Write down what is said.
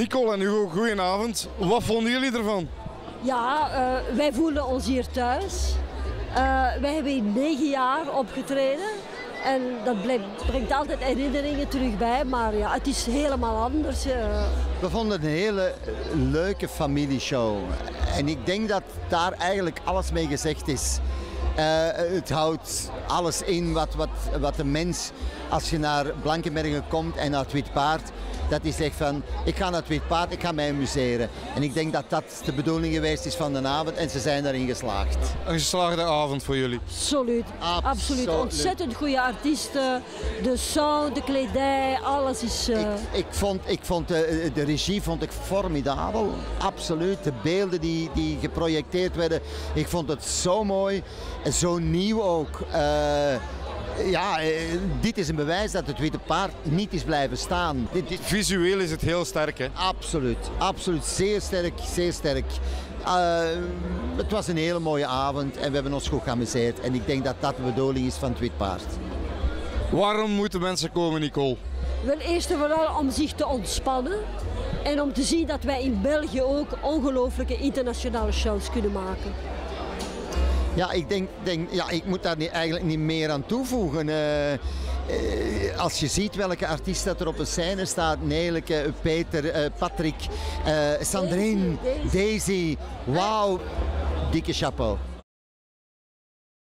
Nicole en Hugo, goedenavond. Wat vonden jullie ervan? Ja, uh, wij voelen ons hier thuis. Uh, wij hebben hier negen jaar opgetreden. En dat brengt altijd herinneringen terug bij, maar ja, het is helemaal anders. Uh. We vonden het een hele leuke familieshow. En ik denk dat daar eigenlijk alles mee gezegd is. Uh, het houdt alles in wat, wat, wat de mens, als je naar Blankenbergen komt en naar het Wit Paard, dat hij zegt van ik ga naar het Wit Paard, ik ga mij amuseren. En ik denk dat dat de bedoeling geweest is van de avond en ze zijn daarin geslaagd. Een geslaagde avond voor jullie? Absoluut. Absoluut. Ontzettend goede artiesten. De sound, de kledij, alles is... Uh... Ik, ik, vond, ik vond de, de regie vond ik formidabel. Absoluut. De beelden die, die geprojecteerd werden, ik vond het zo mooi. En zo nieuw ook. Uh, ja, eh, dit is een bewijs dat het witte paard niet is blijven staan. Dit, Visueel is het heel sterk, hè? Absoluut, absoluut. Zeer sterk, zeer sterk. Uh, het was een hele mooie avond en we hebben ons goed geamuseerd. En ik denk dat dat de bedoeling is van het wit paard. Waarom moeten mensen komen, Nicole? Wel, eerst en vooral om zich te ontspannen. En om te zien dat wij in België ook ongelooflijke internationale shows kunnen maken. Ja, ik denk, denk ja, ik moet daar niet, eigenlijk niet meer aan toevoegen. Uh, uh, als je ziet welke artiest dat er op een scène staat, Neleke, Peter, uh, Patrick, Sandrine, Daisy, Daisy. wauw, dikke chapeau.